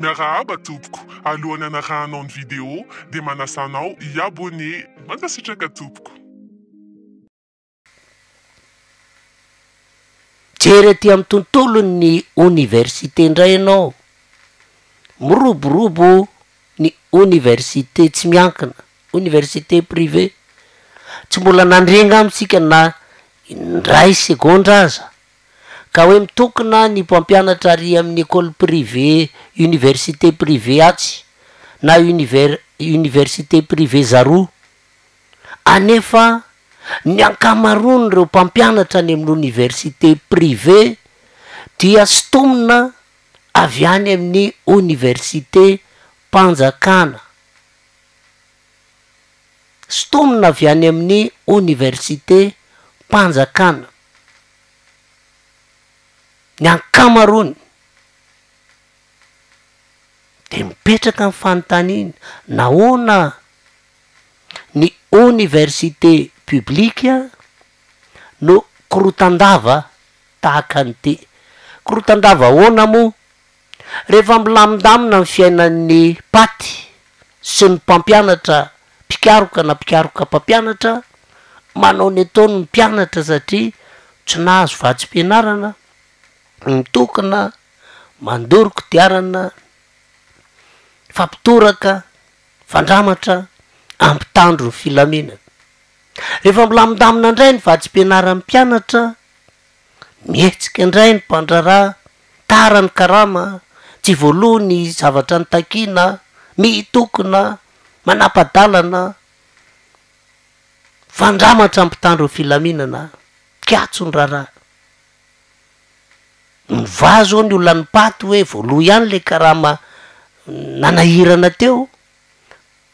Miarahaba tompoko, alohan'ny hanarahanao ny video dia manasa anao hi abonné. Mankasitraka tompoko. Mijery aty amin'ny tontolon'ny oniversite indray ianao. Miroborobo ny oniversite tsy miankina, oniversite privée. Tsy mbola nandre angamba isika na indray segondra aza Ka hoe mitokona ny mpampianatra ary amin'ny école privée université privée atsy na univers université privée zaroa anefa ny ankamaroan'ireo mpampianatra any amin'ny université privée dia sintomina avy any amin'ny université mpanjakana. Sintonina avy any amin'ny Oniversitem-panjakana ny ankamaroany dia mipetraka ny fanontaniana, nahoana ny Oniversite Publique no korotan-dava tahaka an'ity? Korotan-dava ahoana moa Rehefa milamindamina ny fiainan'ny mpaty sy ny mpampianatra mpikaroka na mpikaroka mpampianatra, manao ny ataony ny mpianatra satria tsy nahazo vatsim-pianarana mitokona, mandoro kodiarana, mifampitoraka, mifandramatra, hampitandro ny filaminana. Rehefa milamindamina indray ny vatsim-pianaran'ny mpianatra, Mihetsika indray ny mpandraharaha, tara ny karama, tsy voaloa ny zavatra nitakiana, mitokona, manapa-dalana, fandramatra ny mpitandro ny filaminana, kiatso ny raharaha. Ny vaha zao ny olona nipaty hoe voaloa ihany ilay karama nanahirana teo,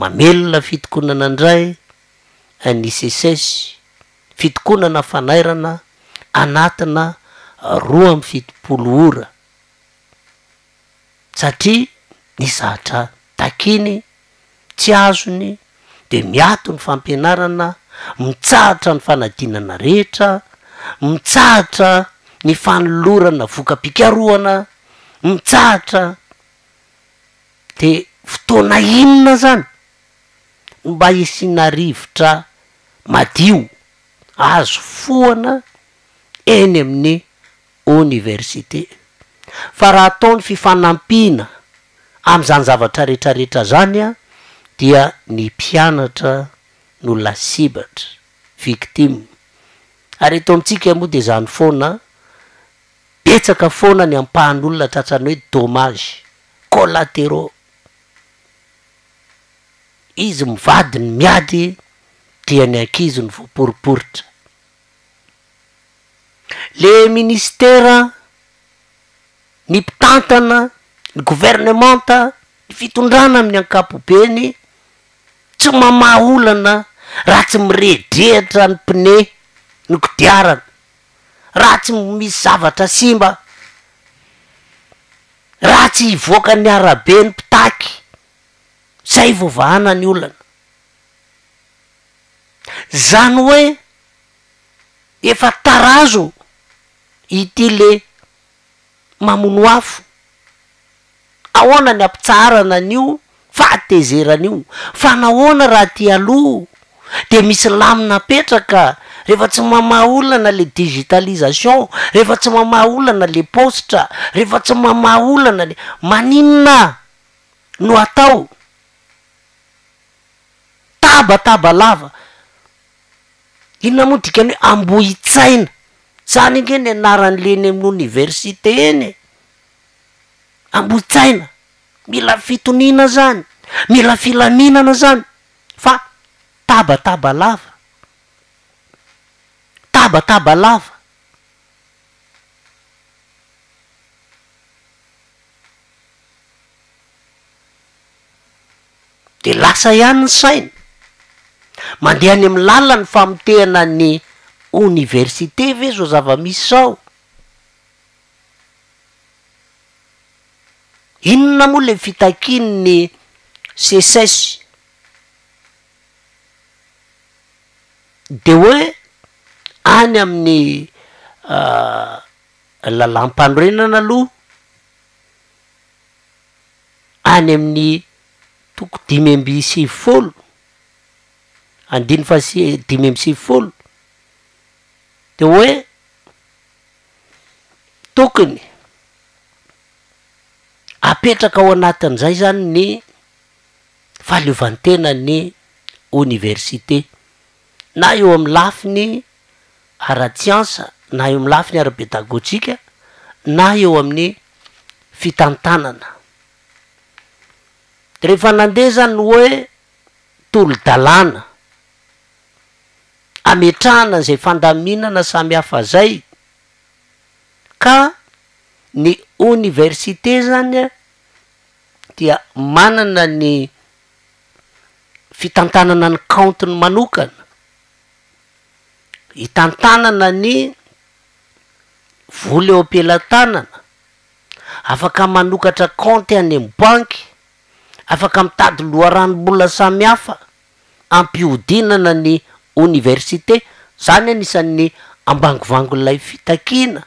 mamelona fitokonana indray ny seces. Fitokonana fanairana anatina roa amby fitopolo ora satria ny zatra takiny tsy azony dia miato ny fampianarana, mitsahatra ny fanadinana rehetra, mitsahatra ny fanolorana voka-pikarohana, mitsahatra dia fotoana inona izany? Mba hisiana rivotra madio azo fohana eny amin'ny oniversite. Fa raha atao ny fifanampiana amin'izany zavatra retraretra izany dia ny mpianatra no lasibatra, victime. Ary eto amintsika moa dia izany foana, betsaka foana ny ampahan'olona tratran'ny hoe dommages collatéraux. Izy mivady ny miady dia ny ankizy no voaporiporitra. Le ministera, ny mpitantana, ny governemanta, ny fitondrana amin'ny ankapobeny tsy mamaha olana raha tsy mirehidrehitra ny pne, ny kodiarana, raha tsy misy zavatra simba. Raha tsy hivoaka ny arabe ny mpitaky, zay vao vahana ny olana. Zany hoe efa tarazo ity le mamono afo. Ahoana ny ampitsaharana an'io fahatezerana io fa nahoana raha aty aloha dia misy lamina apetraka rehefa tsy mamaha olana le digitalisation rehefa tsy mamaha olana le paositra rehefa tsy mamaha olana le maninona no atao tabataba lava inona moa dikany hoe ambohitsaina zany ange ny anaran'le eny amin'ny oniversite eny e ambohitsaina Mila fitoniana zany, mila filaminana zany fa tabataba lava, tabataba lava. Dia lasa ihany ny saina, mandeha any amin'ny lalan'ny famotehana ny oniversite ve zao zava-misy zao? Inona moa le fitakian'ny SECES? De hoe any amin'ny lalam-panorenana aloha, any amin'ny toko dimy amby sivifolo, andininy fahasi- dimy amby sivifolo de hoe. Tokony apetraka ao anatin'izay izany ny fahaleovantenan'ny oniversite, na eo amin'ny lafiny ara-tsiansa, na eo amin'ny lafiny ara-pedagojika, na eo amin'ny fitantanana. Rehefa nandeha izany ny hoe tolo-dalàna, hametrahana izay fandaminana samy hafa izay ka ny oniversite izany dia manana ny fitantanana ny kaontiny manokana, hitantanana ny vola eo am-pelatanana, afaka manokatra kaonty any amin'ny banky, afaka mitady loharanom-bola samy hafa hampihodinana ny oniversite, izany anisan'ny ambangovangon'ilay fitakiana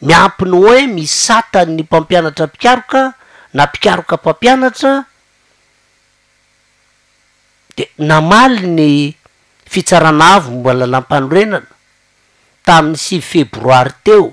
miampy ny hoe misata ny mpampianatra mpikaroka na mpikaroka mpampianatra, dia namaly ny Fitsarana Avo momba ny Lalàmpanorenana tamin'ny sivy febroary teo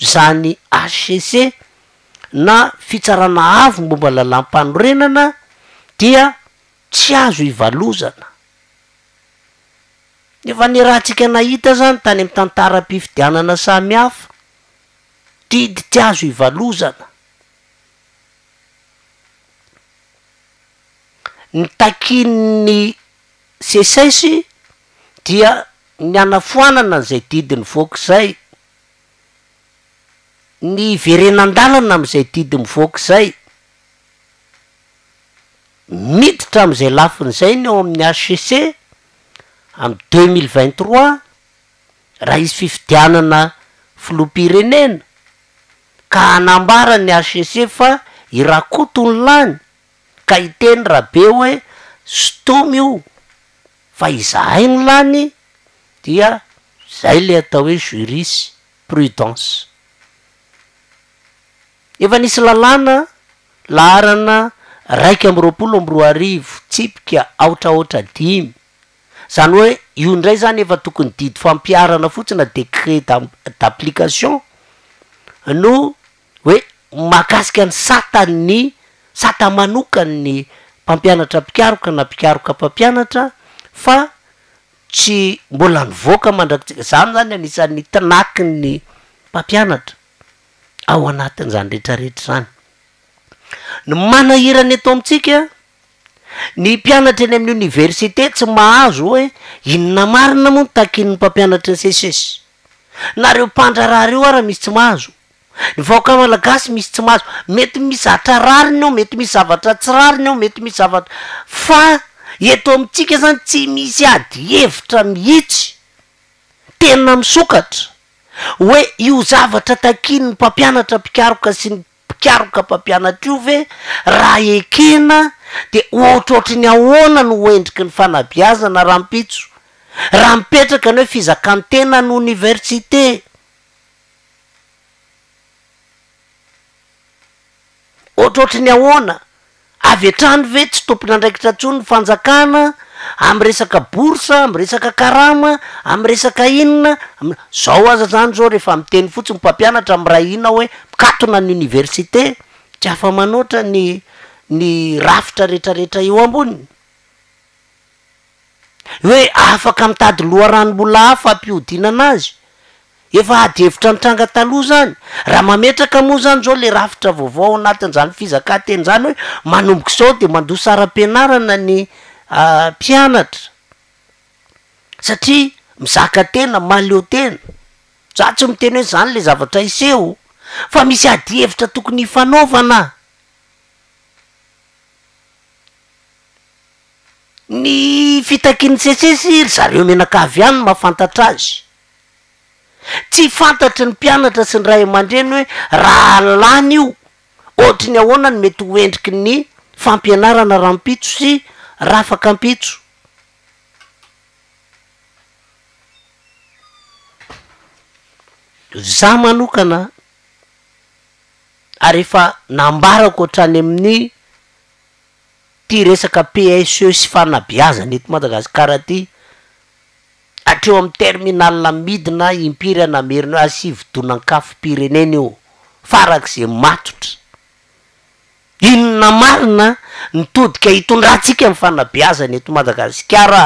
Izany HCC na Fitsarana Avo momba ny Lalàm-panorenana dia tsy azo ivalozana. Efa niarahantsika nahita izany tany amin'ny tantaram-pifidianana samihafa. Didy tsy azo ivalozana. Ny takian'ny SECES dia ny hanafoanana izay didy nivoaka izay. ny hiverenan-dalana amin'izay didy mivoaka izay. Miditra amin'izay lafiny izay ny ao amin'ny HCC amin'ny deux mille vingt trois raha hisy fifidianana filoham-pirenena ka hanambara ny HCC fa i Rakoto no lany ka hiteny Rabe hoe sintomy io fa izahay no lany dia Zay le atao hoe juris prudence. Efa nisy lalàna, laharana iraika amby roapolo amby roa arivo, tsipika aotra aotra dimy. Zany hoe io indray zany efa tokony didy fampiharana fotsiny na décret d'application no hoe mahakasika ny satan'ny sata manokan'ny mpampianatra mpikaroka na mpikaroka mpampianatra fa Tsy mbola nivoaka mandrakizay. Izany izany anisan'ny tinakin'ny mpampianatra ao anatin'izany rehetrarehetra izany. Ny manahirana eto amintsika, ny mpianatra eny amin'ny oniversite tsy mahazo hoe inona marina moa no takin'ny mpampianatry ny SECES. Nareo mpandraharaha ireo ary misy tsy mahazo. Ny vahoaka malagasy misy tsy mahazo, mety misy zatra rariny ao, mety misy zavatra tsy rariny ao, mety misy zavatra, fa eto amintsika zany tsy misy ady hevitra mihitsy, tena misokatra, hoe io zavatra takian'ny mpampianatra mpikaroka sy ny mpikaroka mpampianatra io ve raha ekena de ohatrohatry ny ahoana no ho endriky ny fanabeazana rahampitso, raha mipetraka ny hoe fizakan-tena ny oniversite. Ohatrohatry ny ahoana? Avy hatrany ve tsy tompon'andraikitra intsony ny fanjakana amin'ny resaka bourse, amin'ny resaka karama, amin'ny resaka inona, amin'ny. Izao aza izany izao rehefa miteny fotsiny ny mpampianatra miray hina hoe mikatona ny oniversite, tsy afa-manoatra ny ny rafitra rehetrarehetra eo amboniny. hoe afaka mitady loharanom-bola hafa hampihodinana azy. Efa ady hevitra nitranga taloha izany. Raha mametraka moa izany izao ilay rafitra vaovao ao anatin'izany fizakantena izany hoe manomboka izao dia mandoa saram-pianarana ny mpianatra, satria mizaka tena, mahaleo tena. Izaho tsy miteny hoe izany ilay zavatra hiseho, fa misy ady hevitra tokony hifanaovana. Ny fitakian'i Tsetsesy, ry zareo mianakavy ihany no mahafantatra azy. Tsy fantatry ny mpianatra sy ny ray aman-dreny hoe raha lany io, ohatry ny ahoana no mety ho endriky ny fampianarana rahampitso sy rafakampitso. Izaho manokana, ary efa nambarako hatrany amin'ny. Ity resaka PSE sy fanabeazana eto Madagasikara ity, hatreo amin'ny terminal midina impiry an namerina eo asia vodonan-kafom-pirenena io farak'izay matotra. Inona marina ny todika hitondrantsika amin'ny fanabeazana eto Madagasikara?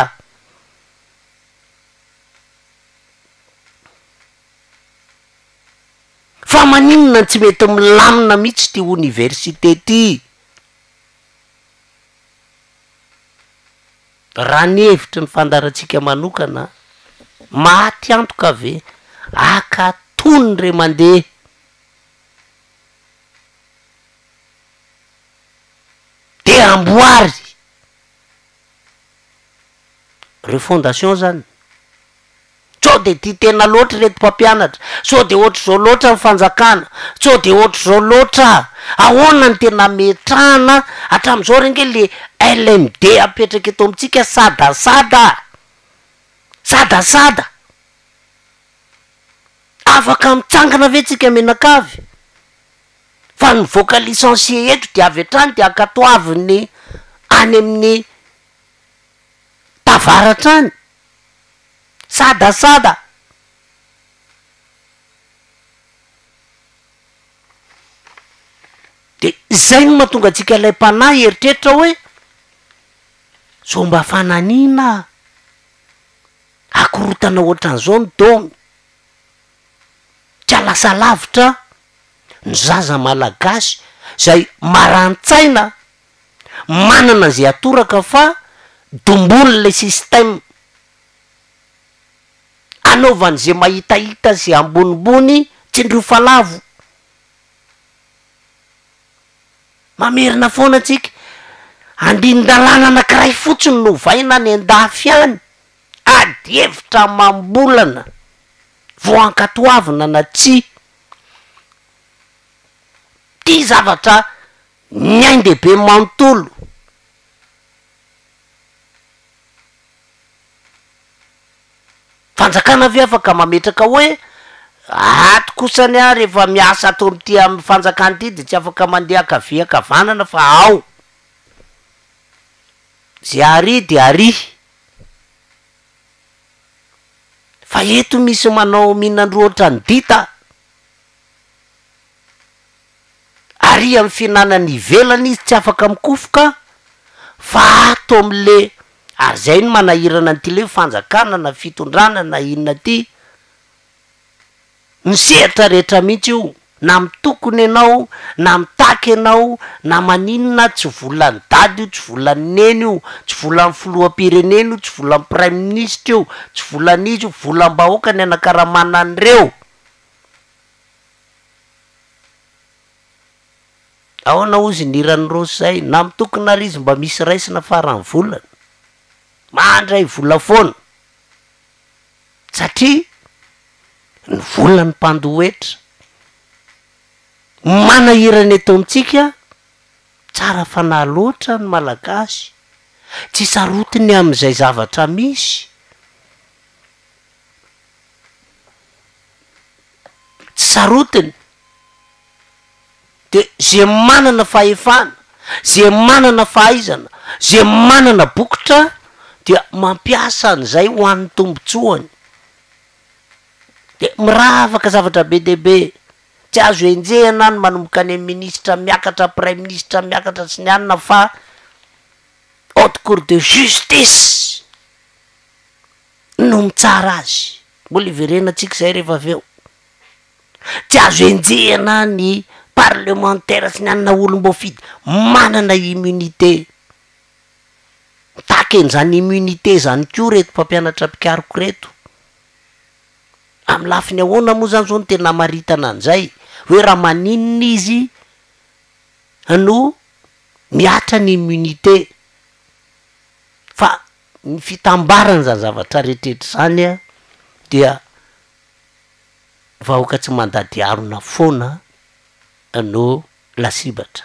Fa maninona no tsy mety milamina mihitsy ity oniversite ity? Raha ny hevitry ny fandaharantsika manokana, maty antoka ve? Aka tony re mandeha. Dia amboary. Reo fondation zany. Sao dia tia tena loatra ireto mpampianatra? Sao dia ohatr'izao loatra ny fanjakana? Sao dia ohatr'izao loatra? Ahoana no tena ametrahana hatramin'izao re nge le LMD apetraka eto amintsika sadasada? Sadasada! Afaka mitsangana ve tsika mianakavy? Fa ny mivoaka licencié eto dia avy hatrany dia ankatoaviny any amin'ny tavaratra any. Sada sada. Dia izay no mahatonga antsika ilay mpanahy hieritreritra hoe, sao mba fananina aho? Akorotana ohatran'izao ny taona. ka lasa lavitra ny zaza malagasy izay marantsaina manana izay atoraka fa dombon'ilay système anaovany izay mahitahita sy ambonimbony tsindrio fa lavo mamerina foana tsika andinin-dalàna anakiray fotsiny no ovaina any an-dafy any Ady hevitra amam-bolana vao ankatoavina na tsia. Ity zavatra niain-dehibe manontolo. Fanjakana ve afaka mametraka hoe ato kosa anie ary efa miasa ato amin'ity amin'ny fanjakana ity dia tsy afaka mandeha ankavia ankavanana fa ao. Izay àry dia àry. Fa eto misy manao mihinandro ohatran'ny dita a! Aria amin'ny fihinanany ivelany izy tsy afaka mikofoka fa ato amin'le, ary zay no manahirana an'ity le hoe fanjakana na fitondrana na inona ty, Ny sehatra rehetra mihitsy io, na mitokona ianao, na mitaky ianao, na maninona, tsy volan'i dada io, tsy volan'i neny io, tsy volan'ny filoham-pirenena io, tsy volan'ny praiminisitra io, tsy volan'iza io, volam-bahoaka ny hanakaramana an'ireo. Ahoana hozy ny hiran'i Rossy izay, na mitokona ary izy mba misy raisina faran'ny volana. Mandray vola foana. satria ny volan'ny mpandoa hetra manahirana eto amintsika tsara fanahy loatra ny malagasy tsy sarotiny amin'izay zavatra misy tsy sarotiny Dia ze manana fahefana, ze manana fahaizana, ze manana bokotra dia mampiasa an'izay ho an'ny tombotsoany. Dia miravaka zavatra be dia be. Tsy azo enjehina ny manomboka any amin'ny minisitra miakatra, praiminisitra miakatra sy ny anona fa haute cour de justice no mitsara azy. Mbola hiverenantsika izay rehefa avy eo. Tsy azo enjehina ny parlemantera sy ny anona olom-boafidy manana immunité. Mitaky an'izany immunité izany koa ireto mpampianatra mpikaroka ireto. Amin'ny lafiny ahoana moa izany izao no tena hamaritana an'izay hoe raha maninona izy no mihatra ny immunité? Fa ny fitambaran'izany zavatra rehetra rehetra izany dia. Vahoaka tsy mandady harona foana no lasibatra.